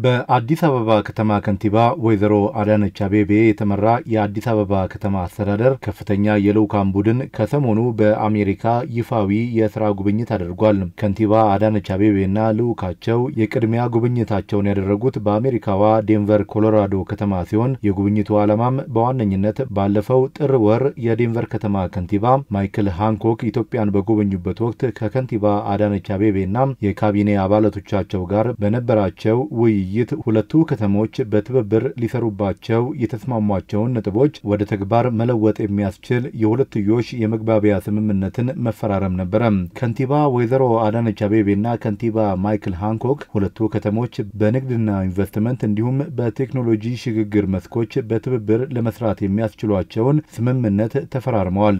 በአዲስ አበባ ከተማ ከንቲባ ወይዘሮ አዳነች አቤቤ የተመራ የአዲስ አበባ ከተማ አስተዳደር ከፍተኛ የልዑካን ቡድን ከሰሞኑ በአሜሪካ ይፋዊ የስራ ጉብኝት አድርጓል። ከንቲባ አዳነች አቤቤና ልዑካቸው የቅድሚያ ጉብኝታቸውን ያደረጉት በአሜሪካዋ ዴንቨር ኮሎራዶ ከተማ ሲሆን የጉብኝቱ ዓላማም በዋነኝነት ባለፈው ጥር ወር የዴንቨር ከተማ ከንቲባ ማይክል ሃንኮክ ኢትዮጵያን በጎበኙበት ወቅት ከከንቲባ አዳነች አቤቤና የካቢኔ አባላቶቻቸው ጋር በነበራቸው ውይይት ሁለቱ ከተሞች በትብብር ሊሰሩባቸው የተስማሟቸውን ነጥቦች ወደ ተግባር መለወጥ የሚያስችል የሁለትዮሽ የመግባቢያ ስምምነትን መፈራረም ነበረ። ከንቲባ ወይዘሮ አዳነች አቤቤና ከንቲባ ማይክል ሃንኮክ ሁለቱ ከተሞች በንግድና ኢንቨስትመንት እንዲሁም በቴክኖሎጂ ሽግግር መስኮች በትብብር ለመስራት የሚያስችሏቸውን ስምምነት ተፈራርመዋል።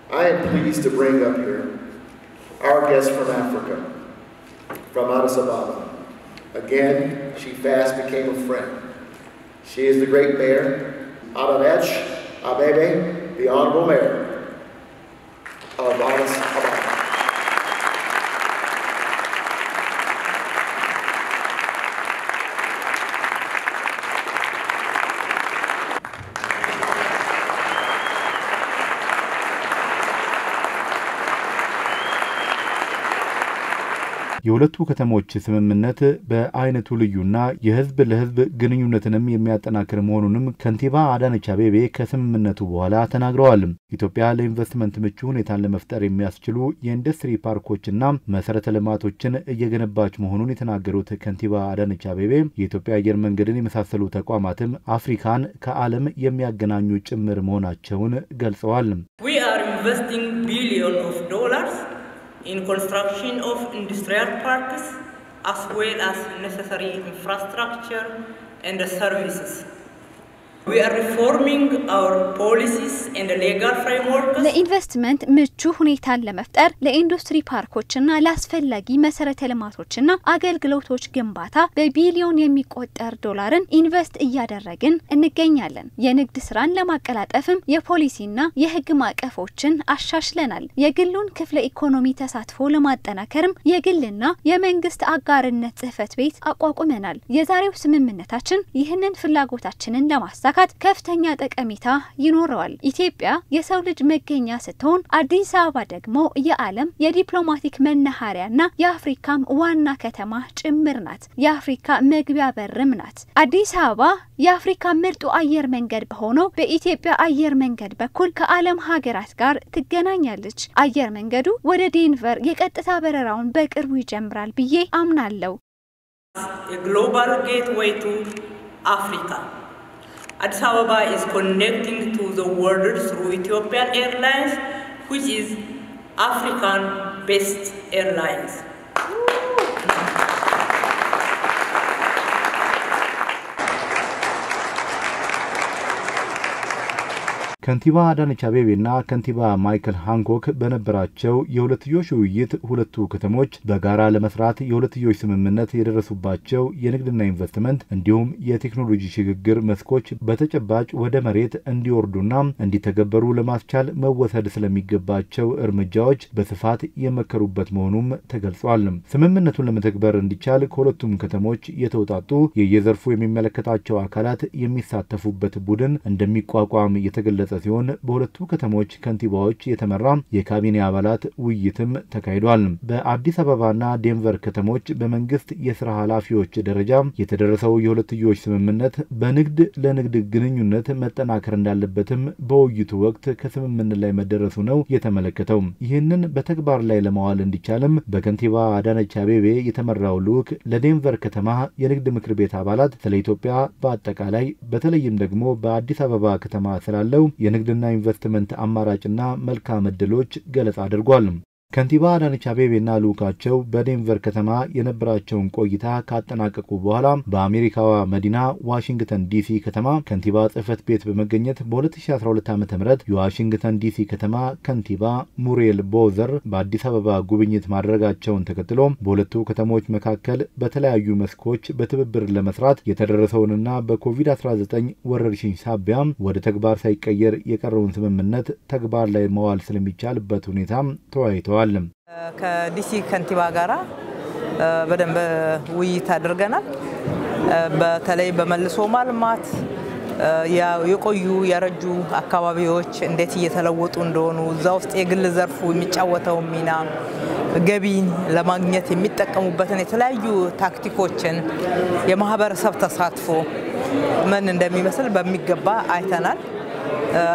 Again, she fast became a friend. She is the great mayor, Adanech Abebe, the honorable mayor of Addis የሁለቱ ከተሞች ስምምነት በአይነቱ ልዩና የሕዝብ ለሕዝብ ግንኙነትንም የሚያጠናክር መሆኑንም ከንቲባ አዳነች አቤቤ ከስምምነቱ በኋላ ተናግረዋል። ኢትዮጵያ ለኢንቨስትመንት ምቹ ሁኔታን ለመፍጠር የሚያስችሉ የኢንዱስትሪ ፓርኮችና መሰረተ ልማቶችን እየገነባች መሆኑን የተናገሩት ከንቲባ አዳነች አቤቤ የኢትዮጵያ አየር መንገድን የመሳሰሉ ተቋማትም አፍሪካን ከዓለም የሚያገናኙ ጭምር መሆናቸውን ገልጸዋል። in construction of industrial parks as well as necessary infrastructure and services. ለኢንቨስትመንት ምቹ ሁኔታን ለመፍጠር ለኢንዱስትሪ ፓርኮችና ለአስፈላጊ መሰረተ ልማቶችና አገልግሎቶች ግንባታ በቢሊዮን የሚቆጠር ዶላርን ኢንቨስት እያደረግን እንገኛለን። የንግድ ስራን ለማቀላጠፍም የፖሊሲና የሕግ ማዕቀፎችን አሻሽለናል። የግሉን ክፍለ ኢኮኖሚ ተሳትፎ ለማጠናከርም የግልና የመንግስት አጋርነት ጽህፈት ቤት አቋቁመናል። የዛሬው ስምምነታችን ይህንን ፍላጎታችንን ለማሳ ማሳካት ከፍተኛ ጠቀሜታ ይኖረዋል። ኢትዮጵያ የሰው ልጅ መገኛ ስትሆን አዲስ አበባ ደግሞ የዓለም የዲፕሎማቲክ መናኸሪያና የአፍሪካም ዋና ከተማ ጭምር ናት። የአፍሪካ መግቢያ በርም ናት። አዲስ አበባ የአፍሪካ ምርጡ አየር መንገድ በሆነው በኢትዮጵያ አየር መንገድ በኩል ከዓለም ሀገራት ጋር ትገናኛለች። አየር መንገዱ ወደ ዴንቨር የቀጥታ በረራውን በቅርቡ ይጀምራል ብዬ አምናለሁ። global gateway to Africa Addis Ababa is connecting to the world through Ethiopian Airlines, which is African best airlines. ከንቲባ አዳነች አቤቤና ከንቲባ ማይክል ሃንኮክ በነበራቸው የሁለትዮሽ ውይይት ሁለቱ ከተሞች በጋራ ለመስራት የሁለትዮሽ ስምምነት የደረሱባቸው የንግድና ኢንቨስትመንት እንዲሁም የቴክኖሎጂ ሽግግር መስኮች በተጨባጭ ወደ መሬት እንዲወርዱና እንዲተገበሩ ለማስቻል መወሰድ ስለሚገባቸው እርምጃዎች በስፋት የመከሩበት መሆኑም ተገልጿል። ስምምነቱን ለመተግበር እንዲቻል ከሁለቱም ከተሞች የተውጣጡ የየዘርፉ የሚመለከታቸው አካላት የሚሳተፉበት ቡድን እንደሚቋቋም የተገለጸ ሲሆን በሁለቱ ከተሞች ከንቲባዎች የተመራ የካቢኔ አባላት ውይይትም ተካሂዷል። በአዲስ አበባና ዴንቨር ከተሞች በመንግስት የስራ ኃላፊዎች ደረጃ የተደረሰው የሁለትዮሽ ስምምነት በንግድ ለንግድ ግንኙነት መጠናከር እንዳለበትም በውይይቱ ወቅት ከስምምነት ላይ መደረሱ ነው የተመለከተው። ይህንን በተግባር ላይ ለማዋል እንዲቻልም በከንቲባ አዳነች አቤቤ የተመራው ልዑክ ለዴንቨር ከተማ የንግድ ምክር ቤት አባላት ስለ ኢትዮጵያ በአጠቃላይ በተለይም ደግሞ በአዲስ አበባ ከተማ ስላለው የንግድና ኢንቨስትመንት አማራጭና መልካም ዕድሎች ገለጻ አድርጓል። ከንቲባ አዳነች አቤቤና ልዑካቸው በዴንቨር ከተማ የነበራቸውን ቆይታ ካጠናቀቁ በኋላ በአሜሪካዋ መዲና ዋሽንግተን ዲሲ ከተማ ከንቲባ ጽህፈት ቤት በመገኘት በ2012 ዓ ም የዋሽንግተን ዲሲ ከተማ ከንቲባ ሙሬል ቦዘር በአዲስ አበባ ጉብኝት ማድረጋቸውን ተከትሎ በሁለቱ ከተሞች መካከል በተለያዩ መስኮች በትብብር ለመስራት የተደረሰውንና በኮቪድ-19 ወረርሽኝ ሳቢያ ወደ ተግባር ሳይቀየር የቀረውን ስምምነት ተግባር ላይ መዋል ስለሚቻልበት ሁኔታ ተወያይተዋል። ከዲሲ ከንቲባ ጋራ በደንብ ውይይት አድርገናል። በተለይ በመልሶ ማልማት የቆዩ ያረጁ አካባቢዎች እንዴት እየተለወጡ እንደሆኑ እዛ ውስጥ የግል ዘርፉ የሚጫወተው ሚና ገቢን ለማግኘት የሚጠቀሙበትን የተለያዩ ታክቲኮችን የማህበረሰብ ተሳትፎ ምን እንደሚመስል በሚገባ አይተናል።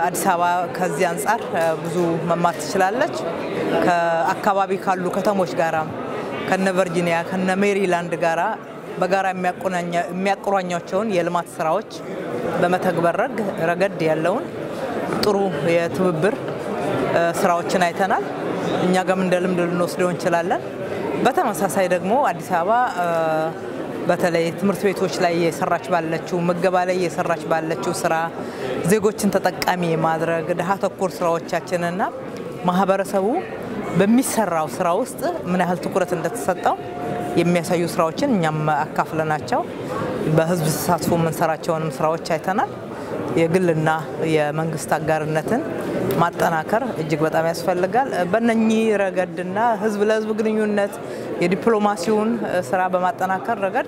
አዲስ አበባ ከዚህ አንጻር ብዙ መማር ትችላለች። ከአካባቢ ካሉ ከተሞች ጋራ ከነ ቨርጂኒያ ከነ ሜሪላንድ ጋራ በጋራ የሚያቆራኛቸውን የልማት ስራዎች በመተግበር ረገድ ያለውን ጥሩ የትብብር ስራዎችን አይተናል። እኛ ጋም እንደ ልምድ ልንወስደው እንችላለን። በተመሳሳይ ደግሞ አዲስ አበባ በተለይ ትምህርት ቤቶች ላይ የሰራች ባለችው ምገባ ላይ የሰራች ባለችው ስራ ዜጎችን ተጠቃሚ የማድረግ ድሃ ተኮር ስራዎቻችንና ማህበረሰቡ በሚሰራው ስራ ውስጥ ምን ያህል ትኩረት እንደተሰጠው የሚያሳዩ ስራዎችን እኛም አካፍለናቸው በህዝብ ተሳትፎ የምንሰራቸውንም ስራዎች አይተናል። የግልና የመንግስት አጋርነትን ማጠናከር እጅግ በጣም ያስፈልጋል። በነኚህ ረገድና ህዝብ ለህዝብ ግንኙነት የዲፕሎማሲውን ስራ በማጠናከር ረገድ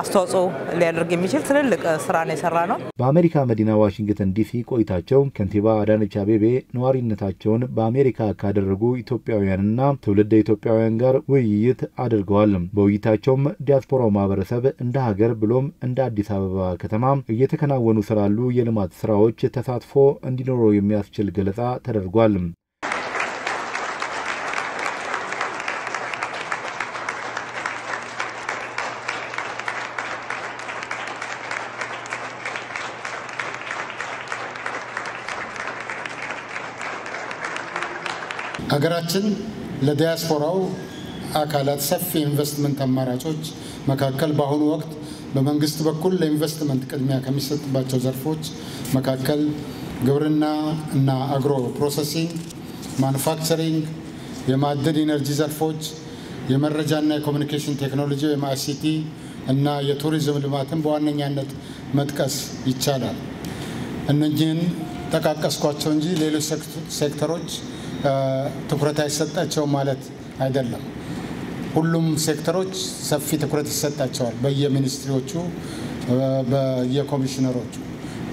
አስተዋጽኦ ሊያደርግ የሚችል ትልልቅ ስራን የሰራ ነው። በአሜሪካ መዲና ዋሽንግተን ዲሲ ቆይታቸው ከንቲባ አዳነች አቤቤ ነዋሪነታቸውን በአሜሪካ ካደረጉ ኢትዮጵያውያንና ትውልደ ኢትዮጵያውያን ጋር ውይይት አድርገዋል። በውይይታቸውም ዲያስፖራው ማህበረሰብ እንደ ሀገር ብሎም እንደ አዲስ አበባ ከተማ እየተከናወኑ ስላሉ የልማት ስራዎች ተሳትፎ እንዲኖረው የሚያስችል ገለጻ ተደርጓል። ሀገራችን ለዲያስፖራው አካላት ሰፊ ኢንቨስትመንት አማራጮች መካከል በአሁኑ ወቅት በመንግስት በኩል ለኢንቨስትመንት ቅድሚያ ከሚሰጥባቸው ዘርፎች መካከል ግብርና እና agro processing፣ manufacturing፣ የማዕድን ኢነርጂ ዘርፎች፣ የመረጃና የኮሚኒኬሽን ቴክኖሎጂ ወይም ICT እና የቱሪዝም ልማትን በዋነኛነት መጥቀስ ይቻላል። እነዚህን ጠቃቀስኳቸው እንጂ ሌሎች ሴክተሮች ትኩረት አይሰጣቸውም ማለት አይደለም። ሁሉም ሴክተሮች ሰፊ ትኩረት ይሰጣቸዋል በየሚኒስትሪዎቹ፣ በየኮሚሽነሮቹ።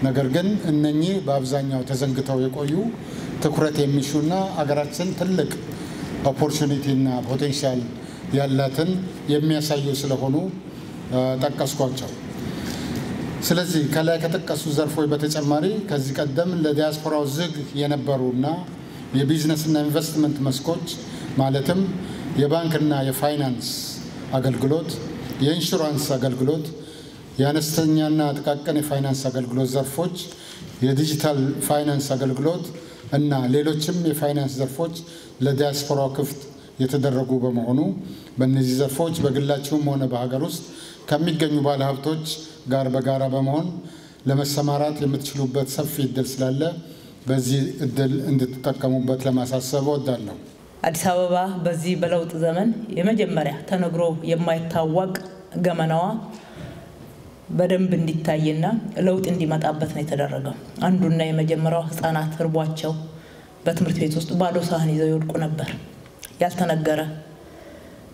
ነገር ግን እነኚህ በአብዛኛው ተዘንግተው የቆዩ ትኩረት የሚሹና አገራችን ትልቅ opportunity እና potential ያላትን የሚያሳዩ ስለሆኑ ጠቀስኳቸው። ስለዚህ ከላይ ከጠቀሱ ዘርፎች በተጨማሪ ከዚህ ቀደም ለዲያስፖራው ዝግ የነበሩና የቢዝነስና ኢንቨስትመንት መስኮች ማለትም የባንክና የፋይናንስ አገልግሎት፣ የኢንሹራንስ አገልግሎት፣ የአነስተኛና ጥቃቅን የፋይናንስ አገልግሎት ዘርፎች፣ የዲጂታል ፋይናንስ አገልግሎት እና ሌሎችም የፋይናንስ ዘርፎች ለዲያስፖራው ክፍት የተደረጉ በመሆኑ በእነዚህ ዘርፎች በግላችሁም ሆነ በሀገር ውስጥ ከሚገኙ ባለሀብቶች ጋር በጋራ በመሆን ለመሰማራት የምትችሉበት ሰፊ እድል ስላለ በዚህ እድል እንድትጠቀሙበት ለማሳሰብ እወዳለሁ። አዲስ አበባ በዚህ በለውጥ ዘመን የመጀመሪያ ተነግሮ የማይታወቅ ገመናዋ በደንብ እንዲታይና ለውጥ እንዲመጣበት ነው የተደረገው። አንዱና የመጀመሪያው ህጻናት እርቧቸው በትምህርት ቤት ውስጥ ባዶ ሳህን ይዘው ይወድቁ ነበር። ያልተነገረ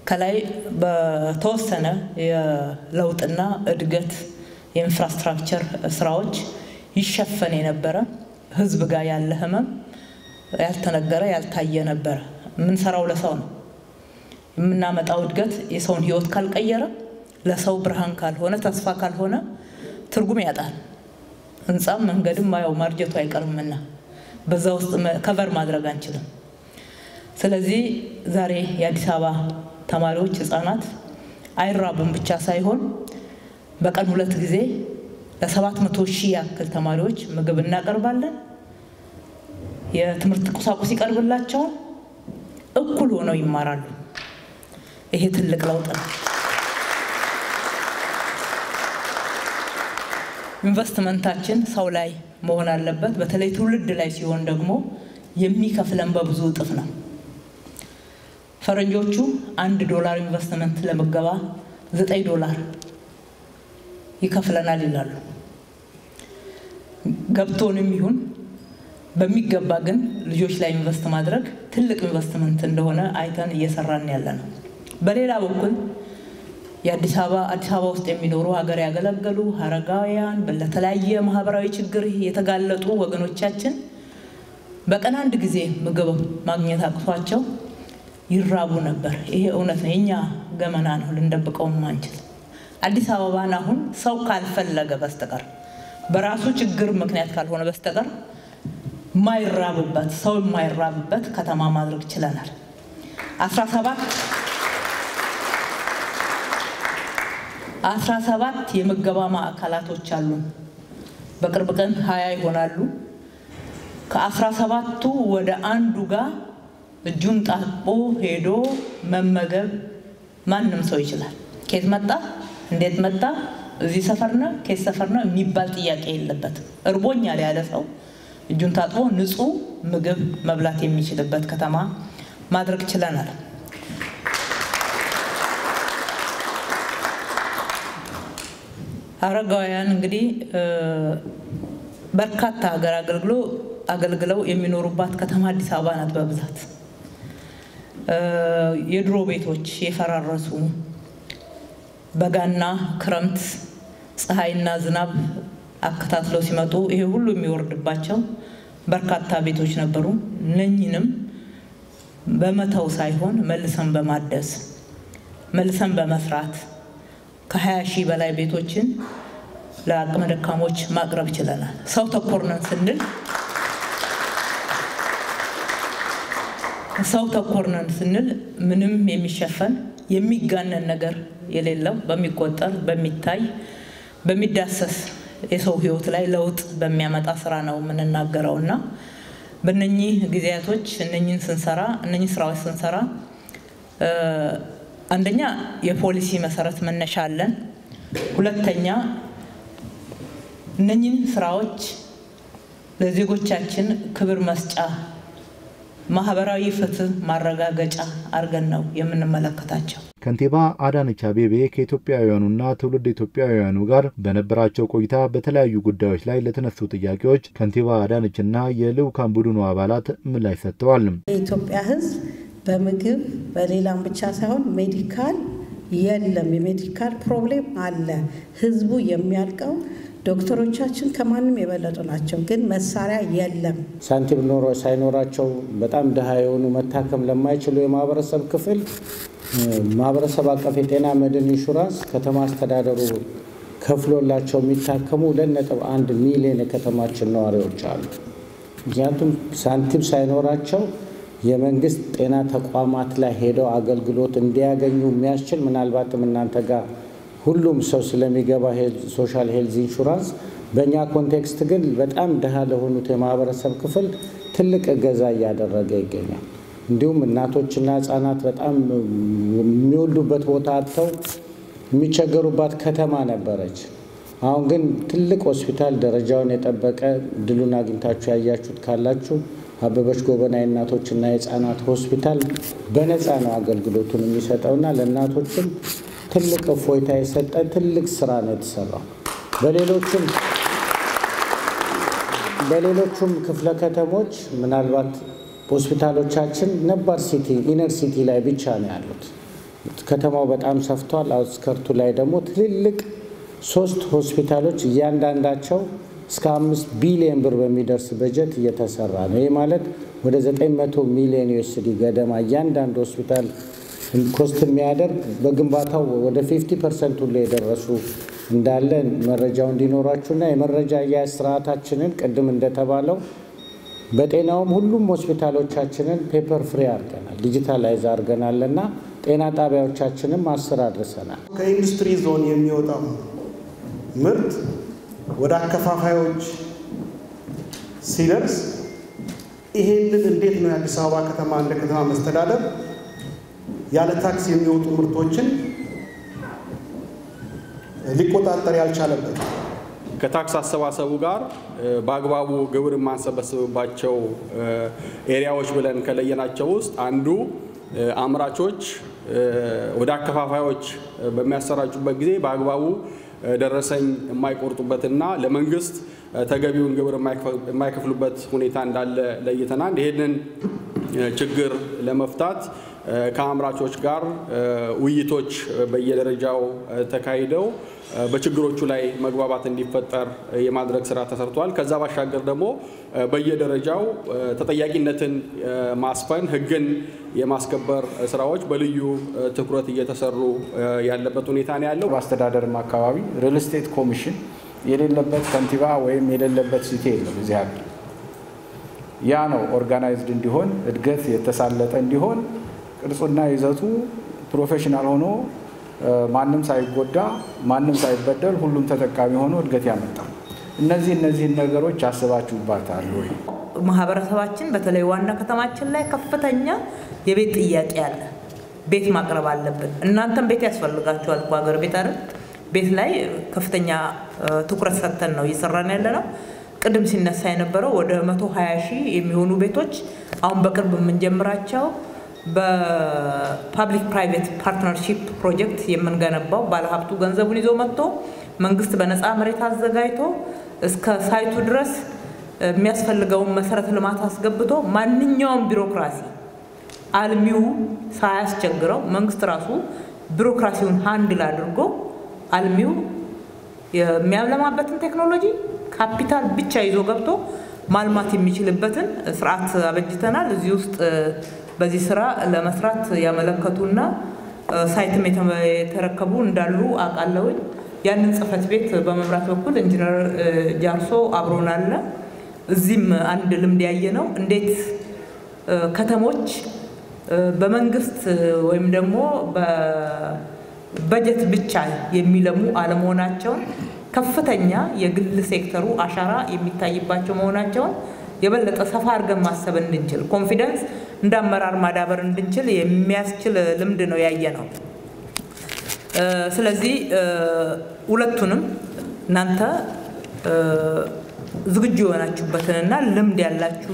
ከላይ በተወሰነ የለውጥና እድገት የ infrastructure ስራዎች ይሸፈን የነበረ ህዝብ ጋር ያለ ህመም ያልተነገረ ያልታየ ነበረ። የምንሰራው ለሰው ነው። የምናመጣው እድገት የሰውን ህይወት ካልቀየረ፣ ለሰው ብርሃን ካልሆነ፣ ተስፋ ካልሆነ ትርጉም ያጣል። ህንፃም መንገድም ያው ማርጀቱ አይቀርምና በዛ ውስጥ cover ማድረግ አንችልም። ስለዚህ ዛሬ የአዲስ አበባ ተማሪዎች ህፃናት አይራቡም ብቻ ሳይሆን በቀን ሁለት ጊዜ ለሰባት መቶ ሺህ ያክል ተማሪዎች ምግብ እናቀርባለን። የትምህርት ቁሳቁስ ይቀርብላቸዋል። እኩል ሆነው ይማራሉ። ይሄ ትልቅ ለውጥ ነው። ኢንቨስትመንታችን ሰው ላይ መሆን አለበት። በተለይ ትውልድ ላይ ሲሆን ደግሞ የሚከፍለን በብዙ እጥፍ ነው። ፈረንጆቹ አንድ ዶላር ኢንቨስትመንት ለምገባ ዘጠኝ ዶላር ይከፍለናል ይላሉ። ገብቶንም ይሁን በሚገባ ግን ልጆች ላይ ኢንቨስት ማድረግ ትልቅ ኢንቨስትመንት እንደሆነ አይተን እየሰራን ያለ ነው። በሌላ በኩል የአዲስ አበባ አዲስ አበባ ውስጥ የሚኖሩ ሀገር ያገለገሉ አረጋውያን ለተለያየ ማህበራዊ ችግር የተጋለጡ ወገኖቻችን በቀን አንድ ጊዜ ምግብ ማግኘት አቅቷቸው ይራቡ ነበር። ይሄ እውነት ነው፣ የኛ ገመና ነው፣ ልንደብቀውም አንችል። አዲስ አበባን አሁን ሰው ካልፈለገ በስተቀር በራሱ ችግር ምክንያት ካልሆነ በስተቀር የማይራብበት ሰው የማይራብበት ከተማ ማድረግ ችለናል። 17 17 የምገባ ማዕከላቶች አሉን። በቅርብ ቀን ሀያ ይሆናሉ። ከአስራ ሰባቱ ወደ አንዱ ጋር እጁን ጣጥቦ ሄዶ መመገብ ማንም ሰው ይችላል። ኬት መጣ፣ እንዴት መጣ፣ እዚህ ሰፈር ነው፣ ኬት ሰፈር ነው የሚባል ጥያቄ የለበትም። እርቦኛል ያለ ሰው እጁን ታጥቦ ንጹህ ምግብ መብላት የሚችልበት ከተማ ማድረግ ችለናል። አረጋውያን እንግዲህ በርካታ ሀገር አገልግሎ አገልግለው የሚኖሩባት ከተማ አዲስ አበባ ናት። በብዛት የድሮ ቤቶች የፈራረሱ በጋና ክረምት ፀሐይና ዝናብ አከታትለው ሲመጡ ይሄ ሁሉ የሚወርድባቸው በርካታ ቤቶች ነበሩ። እነኝንም በመተው ሳይሆን መልሰን በማደስ መልሰን በመስራት ከ20 ሺህ በላይ ቤቶችን ለአቅመ ደካሞች ማቅረብ ችለናል። ሰው ተኮር ነን ስንል ሰው ተኮር ነን ስንል ምንም የሚሸፈን የሚጋነን ነገር የሌለው በሚቆጠር በሚታይ በሚዳሰስ የሰው ሕይወት ላይ ለውጥ በሚያመጣ ስራ ነው የምንናገረው እና በእነኚህ ጊዜያቶች እነኚህን ስንሰራ እነኚህ ስራዎች ስንሰራ አንደኛ የፖሊሲ መሰረት መነሻ አለን። ሁለተኛ እነኚህን ስራዎች ለዜጎቻችን ክብር መስጫ ማህበራዊ ፍትህ ማረጋገጫ አድርገን ነው የምንመለከታቸው። ከንቲባ አዳነች አቤቤ ከኢትዮጵያውያኑና ትውልድ ኢትዮጵያውያኑ ጋር በነበራቸው ቆይታ በተለያዩ ጉዳዮች ላይ ለተነሱ ጥያቄዎች ከንቲባ አዳነችና የልዑካን ቡድኑ አባላት ምላሽ ሰጥተዋል። የኢትዮጵያ ሕዝብ በምግብ በሌላም ብቻ ሳይሆን medical የለም። የ medical problem አለ። ህዝቡ የሚያልቀው ዶክተሮቻችን ከማንም የበለጡ ናቸው፣ ግን መሳሪያ የለም። ሳንቲም ኖሮ ሳይኖራቸው በጣም ድሃ የሆኑ መታከም ለማይችሉ የማህበረሰብ ክፍል ማህበረሰብ አቀፍ የጤና መድን ኢንሹራንስ ከተማ አስተዳደሩ ከፍሎላቸው የሚታከሙ ሁለት ነጥብ አንድ ሚሊዮን የከተማችን ነዋሪዎች አሉ። ምክንያቱም ሳንቲም ሳይኖራቸው የመንግስት ጤና ተቋማት ላይ ሄደው አገልግሎት እንዲያገኙ የሚያስችል ምናልባትም እናንተ ጋር ሁሉም ሰው ስለሚገባ social health insurance በእኛ context ግን በጣም ድሃ ለሆኑት የማህበረሰብ ክፍል ትልቅ እገዛ እያደረገ ይገኛል። እንዲሁም እናቶችና ህጻናት በጣም የሚወልዱበት ቦታ አጥተው የሚቸገሩባት ከተማ ነበረች። አሁን ግን ትልቅ ሆስፒታል ደረጃውን የጠበቀ ዕድሉን አግኝታችሁ ያያችሁት ካላችሁ አበበች ጎበና የእናቶችና የህፃናት ሆስፒታል በነፃ ነው አገልግሎቱን የሚሰጠውና ለእናቶችም ትልቅ እፎይታ የሰጠ ትልቅ ስራ ነው የተሰራው። በሌሎችም በሌሎቹም ክፍለ ከተሞች ምናልባት ሆስፒታሎቻችን ነባር city inner city ላይ ብቻ ነው ያሉት። ከተማው በጣም ሰፍቷል። outskirt ኡ ላይ ደግሞ ትልልቅ ሶስት ሆስፒታሎች እያንዳንዳቸው እስከ አምስት ቢሊዮን ብር በሚደርስ በጀት እየተሰራ ነው። ይህ ማለት ወደ 900 ሚሊዮን USD ገደማ እያንዳንዱ ሆስፒታል cost የሚያደርግ በግንባታው ወደ 50 percent ሁሉ የደረሱ እንዳለ መረጃው እንዲኖራችሁና የመረጃ አያያዝ ስርዓታችንን ቅድም እንደተባለው በጤናውም ሁሉም ሆስፒታሎቻችንን paper free አድርገናል፣ digitize አድርገናል እና ጤና ጣቢያዎቻችንም አስር አድርሰናል። ከኢንዱስትሪ ዞን የሚወጣው ምርት ወደ አከፋፋዮች ሲደርስ ይሄንን እንዴት ነው የአዲስ አበባ ከተማ እንደ ከተማ መስተዳደር ያለ ታክስ የሚወጡ ምርቶችን ሊቆጣጠር ያልቻለበት? ከታክስ አሰባሰቡ ጋር በአግባቡ ግብር የማንሰበስብባቸው ኤሪያዎች ብለን ከለየናቸው ውስጥ አንዱ አምራቾች ወደ አከፋፋዮች በሚያሰራጩበት ጊዜ በአግባቡ ደረሰኝ የማይቆርጡበትና ለመንግስት ተገቢውን ግብር የማይከፍሉበት ሁኔታ እንዳለ ለይተናል። ይህንን ችግር ለመፍታት ከአምራቾች ጋር ውይይቶች በየደረጃው ተካሂደው በችግሮቹ ላይ መግባባት እንዲፈጠር የማድረግ ስራ ተሰርቷል። ከዛ ባሻገር ደግሞ በየደረጃው ተጠያቂነትን ማስፈን፣ ሕግን የማስከበር ስራዎች በልዩ ትኩረት እየተሰሩ ያለበት ሁኔታ ነው ያለው። በአስተዳደርም አካባቢ real estate commission የሌለበት ከንቲባ ወይም የሌለበት city የለም እዚህ ያ ነው organized እንዲሆን እድገት የተሳለጠ እንዲሆን ቅርጹና ይዘቱ professional ሆኖ ማንም ሳይጎዳ ማንም ሳይበደል ሁሉም ተጠቃሚ ሆኖ እድገት ያመጣል። እነዚህ እነዚህን ነገሮች አስባችሁባታል ወይ? ማህበረሰባችን በተለይ ዋና ከተማችን ላይ ከፍተኛ የቤት ጥያቄ አለ። ቤት ማቅረብ አለብን። እናንተም ቤት ያስፈልጋችኋል እኮ ሀገር ቤት አይደል? ቤት ላይ ከፍተኛ ትኩረት ሰጥተን ነው እየሰራን ያለ ነው። ቅድም ሲነሳ የነበረው ወደ 120 ሺህ የሚሆኑ ቤቶች አሁን በቅርብ የምንጀምራቸው በ public private partnership ፕሮጀክት የምንገነባው ባለሀብቱ ገንዘቡን ይዞ መጥቶ መንግስት በነፃ መሬት አዘጋጅቶ እስከ site ኡ ድረስ የሚያስፈልገውን መሰረተ ልማት አስገብቶ ማንኛውም ቢሮክራሲ አልሚው ሳያስቸግረው መንግስት ራሱ ቢሮክራሲውን handle አድርጎ አልሚው የሚያለማበትን ቴክኖሎጂ ካፒታል ብቻ ይዞ ገብቶ ማልማት የሚችልበትን ስርዓት አበጅተናል። እዚህ ውስጥ በዚህ ስራ ለመስራት ያመለከቱና ሳይትም የተረከቡ እንዳሉ አውቃለሁኝ። ያንን ጽህፈት ቤት በመምራት በኩል ኢንጂነር ጃርሶ አብሮን አለ። እዚህም አንድ ልምድ ያየ ነው እንዴት ከተሞች በመንግስት ወይም ደግሞ በበጀት ብቻ የሚለሙ አለመሆናቸውን ከፍተኛ የግል ሴክተሩ አሻራ የሚታይባቸው መሆናቸውን የበለጠ ሰፋ አድርገን ማሰብ እንድንችል confidence እንደ አመራር ማዳበር እንድንችል የሚያስችል ልምድ ነው ያየነው። ስለዚህ ሁለቱንም እናንተ ዝግጁ የሆናችሁበትንና ልምድ ያላችሁ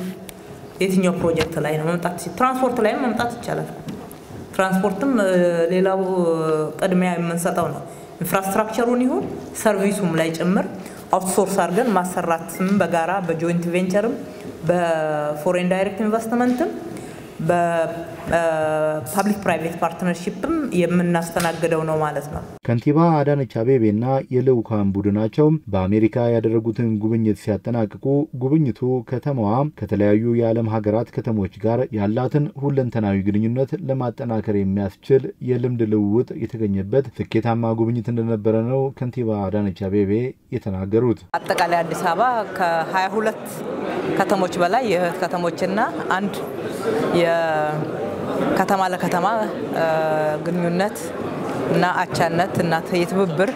የትኛው ፕሮጀክት ላይ ነው መምጣት ትራንስፖርት ላይም መምጣት ይቻላል። ትራንስፖርትም ሌላው ቅድሚያ የምንሰጠው ነው። infrastructure ኡን ይሁን service ኡም ላይ ጭምር outsource አድርገን ማሰራትም በጋራ በ joint venture ም በ foreign direct investment ም በ public private partnership ም የምናስተናግደው ነው ማለት ነው። ከንቲባ አዳነች አቤቤና የልዑካን ቡድናቸው በአሜሪካ ያደረጉትን ጉብኝት ሲያጠናቅቁ ጉብኝቱ ከተማዋ ከተለያዩ የዓለም ሀገራት ከተሞች ጋር ያላትን ሁለንተናዊ ግንኙነት ለማጠናከር የሚያስችል የልምድ ልውውጥ የተገኘበት ስኬታማ ጉብኝት እንደነበረ ነው ከንቲባ አዳነች አቤቤ የተናገሩት። አጠቃላይ አዲስ አበባ ከ22 ከተሞች በላይ የእህት ከተሞችና አንድ የከተማ ለከተማ ግንኙነት እና አቻነት እና የትብብር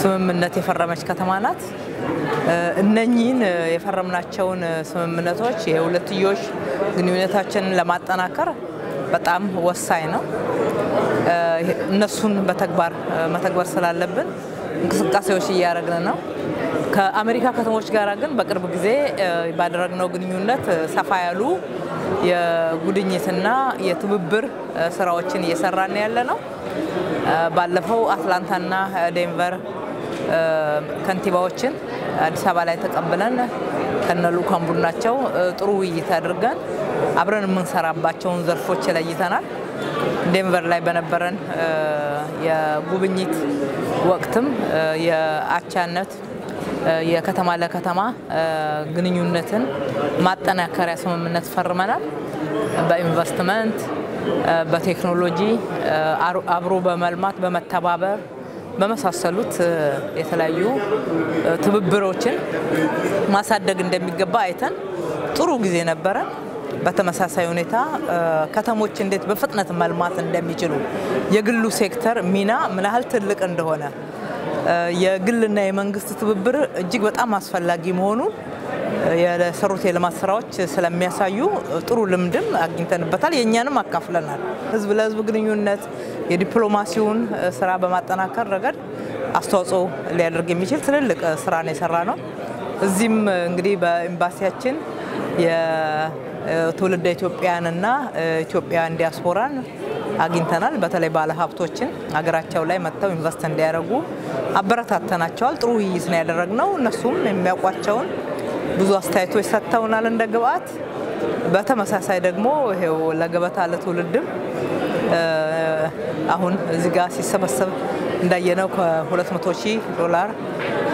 ስምምነት የፈረመች ከተማ ናት። እነኚህን የፈረምናቸውን ስምምነቶች የሁለትዮሽ ግንኙነታችንን ለማጠናከር በጣም ወሳኝ ነው። እነሱን በተግባር መተግበር ስላለብን እንቅስቃሴዎች እያደረግን ነው። ከአሜሪካ ከተሞች ጋር ግን በቅርብ ጊዜ ባደረግነው ግንኙነት ሰፋ ያሉ የጉድኝትና የትብብር ስራዎችን እየሰራን ያለ ነው። ባለፈው አትላንታና ዴንቨር ከንቲባዎችን አዲስ አበባ ላይ ተቀብለን ከነ ልዑካን ቡድናቸው ጥሩ ውይይት አድርገን አብረን የምንሰራባቸውን ዘርፎች ለይተናል። ዴንቨር ላይ በነበረን የጉብኝት ወቅትም የአቻነት የከተማ ለከተማ ግንኙነትን ማጠናከሪያ ስምምነት ፈርመናል። በኢንቨስትመንት፣ በቴክኖሎጂ አብሮ በመልማት በመተባበር በመሳሰሉት የተለያዩ ትብብሮችን ማሳደግ እንደሚገባ አይተን ጥሩ ጊዜ ነበረ። በተመሳሳይ ሁኔታ ከተሞች እንዴት በፍጥነት መልማት እንደሚችሉ የግሉ ሴክተር ሚና ምን ያህል ትልቅ እንደሆነ የግልና የመንግስት ትብብር እጅግ በጣም አስፈላጊ መሆኑን የሰሩት የልማት ስራዎች ስለሚያሳዩ ጥሩ ልምድም አግኝተንበታል። የእኛንም አካፍለናል። ህዝብ ለህዝብ ግንኙነት የዲፕሎማሲውን ስራ በማጠናከር ረገድ አስተዋጽኦ ሊያደርግ የሚችል ትልልቅ ስራ ነው የሰራ ነው። እዚህም እንግዲህ በኤምባሲያችን የትውልደ ኢትዮጵያውያንና ኢትዮጵያውያን ዲያስፖራን አግኝተናል። በተለይ ባለሀብቶችን ሀገራቸው ላይ መጥተው ኢንቨስት እንዲያደርጉ አበረታተናቸዋል። ጥሩ ውይይት ነው ያደረግነው። እነሱም የሚያውቋቸውን ብዙ አስተያየቶች ሰጥተውናል እንደ ግብአት። በተመሳሳይ ደግሞ ይሄው ለገበታ ለትውልድም አሁን እዚህ ጋር ሲሰበሰብ እንዳየነው ከ200 ሺህ ዶላር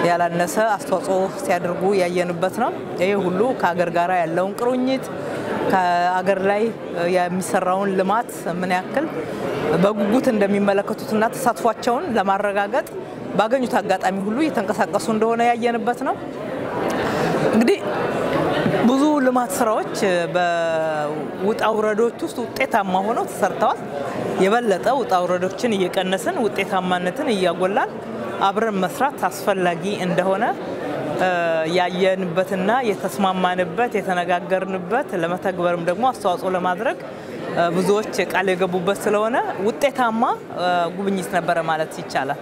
ያላነሰ አስተዋጽኦ ሲያደርጉ ያየንበት ነው። ይህ ሁሉ ከሀገር ጋር ያለውን ቁርኝት ከአገር ላይ የሚሰራውን ልማት ምን ያክል በጉጉት እንደሚመለከቱትና ተሳትፏቸውን ለማረጋገጥ ባገኙት አጋጣሚ ሁሉ እየተንቀሳቀሱ እንደሆነ ያየንበት ነው። እንግዲህ ብዙ ልማት ስራዎች በውጣ ውረዶች ውስጥ ውጤታማ ሆነው ተሰርተዋል። የበለጠ ውጣ ውረዶችን እየቀነስን ውጤታማነትን እያጎላን አብረን መስራት አስፈላጊ እንደሆነ ያየንበትና የተስማማንበት የተነጋገርንበት ለመተግበርም ደግሞ አስተዋጽኦ ለማድረግ ብዙዎች ቃል የገቡበት ስለሆነ ውጤታማ ጉብኝት ነበረ ማለት ይቻላል።